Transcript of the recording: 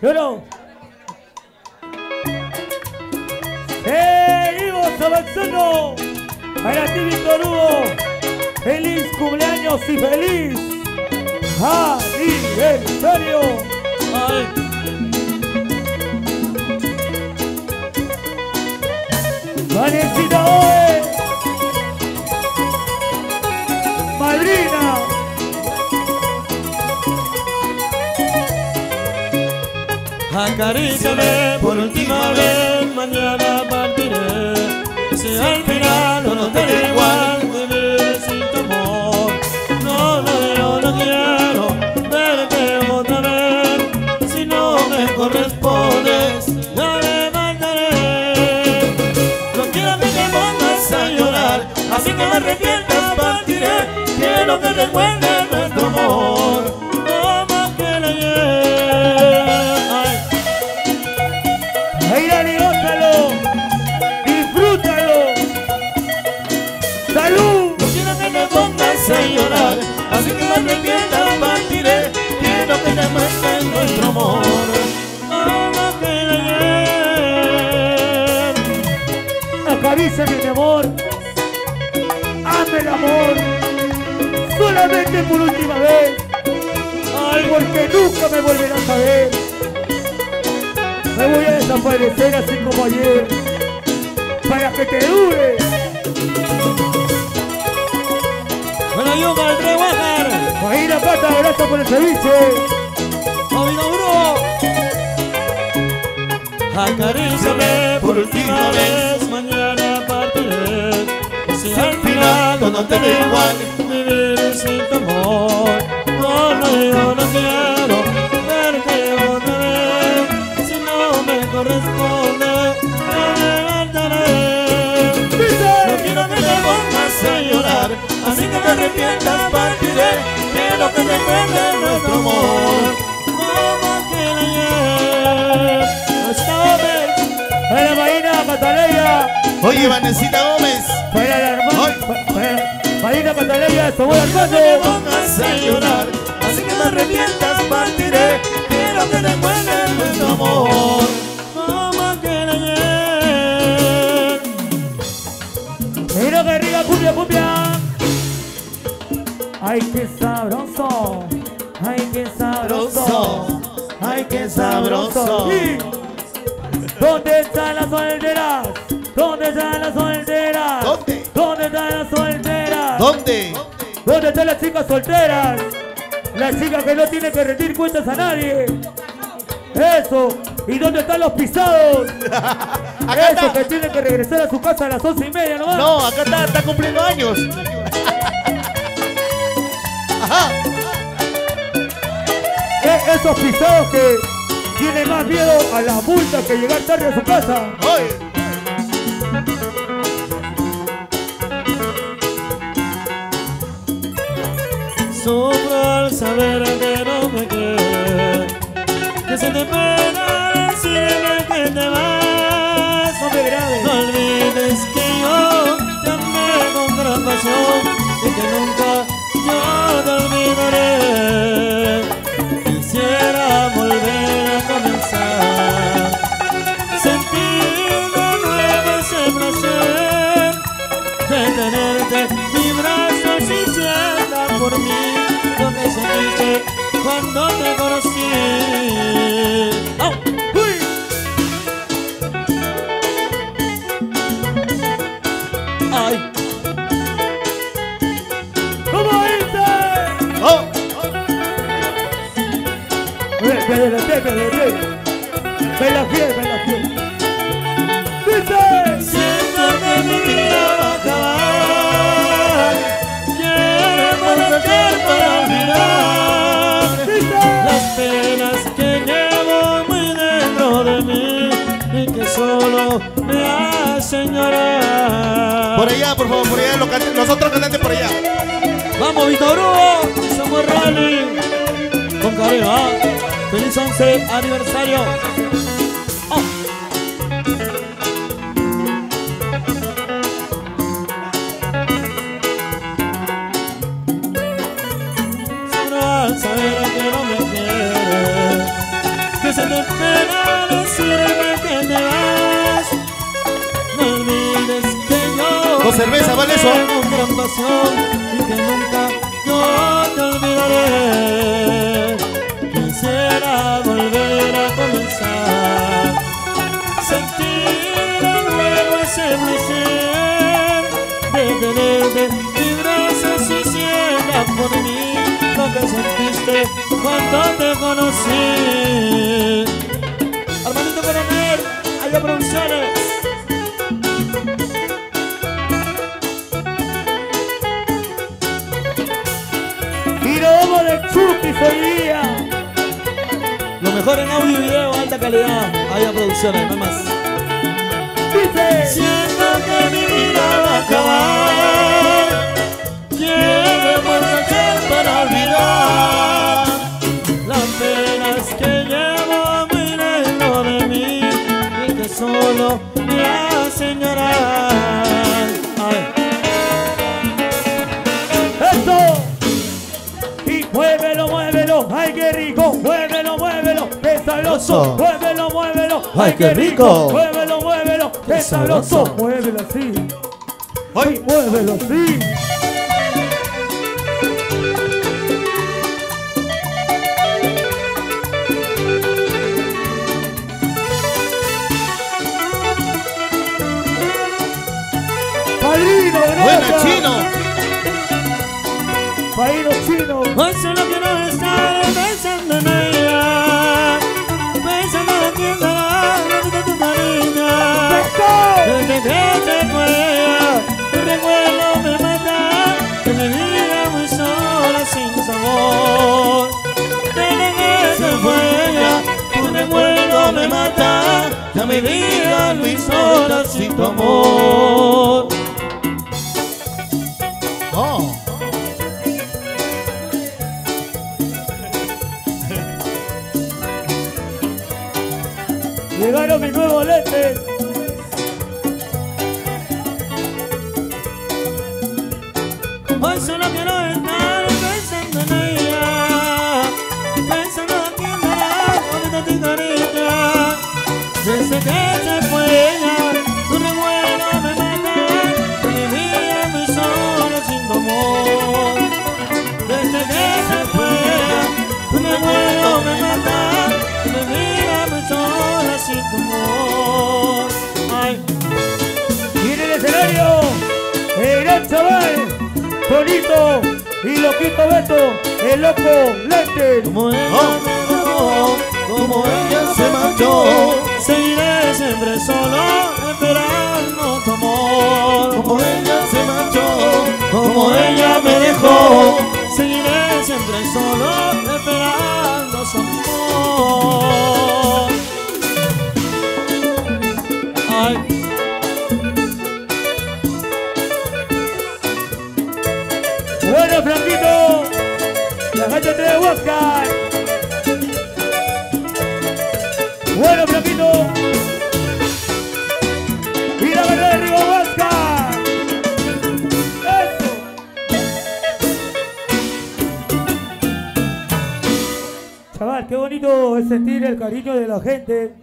No. Seguimos avanzando. Para ti, Víctor Hugo. Feliz cumpleaños y feliz aniversario. Ay, Acaríciame por última vez, Acaríciame, mi amor. Hazme el amor. Solamente por última vez. Ay, porque nunca me volverás a ver. Me voy a desaparecer así como ayer. Para que te dure. Bueno, yo el trabajar, Imagina pata, gracias por el bro. Acaríciame por última vez, mañana. Si al final no te da igual vivir sin tu amor, no, no, yo no quiero verte otra vez. Si no me corresponde, me levantaré. No quiero que te pongas a llorar, así que te arrepientas, partiré. Quiero que te cuente nuestro amor, como aquel ayer. Esta vez, Cataleya. Oye, Vanesita Gómez. Para la hermana. Marina Cataleya, somos no te hermanos. pongas a llorar, así que me arrepientas, partiré. Quiero que te cuente nuestro amor, aquel ayer. Mira que rica cumbia, cumbia. Ay, qué sabroso. Ay, qué sabroso. Ay, qué sabroso. Y, ¿Dónde están las solteras? ¿Dónde están las solteras? ¿Dónde? ¿Dónde están las solteras? ¿Dónde? ¿Dónde están las chicas solteras? Las chicas que no tienen que rendir cuentas a nadie. Eso. ¿Y dónde están los pisados? Acá que está. tienen que regresar a su casa a las once y media nomás. No, acá está, está cumpliendo años. Ajá. E- esos pisados que tienen más miedo a las multas que llegar tarde a su casa. Oye. Sufro al saber que no me quieres Que se te pena decirme que te vas No me grave. No olvides que yo te amé con gran pasión Y que nunca yo te olvidaré cuando te conocí. ¡Ay! ¿Cómo? Oh. Me la fiel, la. Llorar. Por allá, por favor, por allá. Los, can- los otros cantantes por allá. Vamos, Víctor Hugo, somos Rally. Con cariño, ¿ah? Feliz 11 aniversario. Oh. Al saber que no me quieres, que se de pena decirme que te vas. Dos cervezas, ¿vale eso? tengo gran pasión y que nunca yo te olvidaré. Quisiera volver a comenzar, sentir de nuevo ese placer de tenerte y sienta por mí lo que sentiste cuando te conocí. Armandito Coronel, Allá Producciones. Y mejor en audio y video, alta calidad. Allá Producciones, no hay más. Dice. Siento que mi vida va a acabar. ¿Quién puedo hacer para olvidar las penas que llevo mi lejos de mí y que solo me hacen llorar? Sabroso, muévelo, muévelo, Ay, qué rico. muévelo, muévelo, qué sabroso, muévelo así, ¡Ay! muévelo así. Padrino, ¡Buena, chino! Padrino chino. Hoy solo quiero estar pensando en que se fue ella Tu recuerdo me mata Que vida muy sola sin sabor que se Tu recuerdo me mata Ya mi vida muy sola sin tu amor. ¡Oh! Llegaron Ay, el escenario, el gran chaval, Y Loquito Beto, el loco Lente. Como ella Oh. dejó, como ella se marchó, seguiré siempre solo esperando tu amor. Como ella se marchó, como ella me dejó, seguiré siempre solo Bueno, Franquito. Y la verdad de Río Huasca. Eso. Chaval, qué bonito es sentir el cariño de la gente.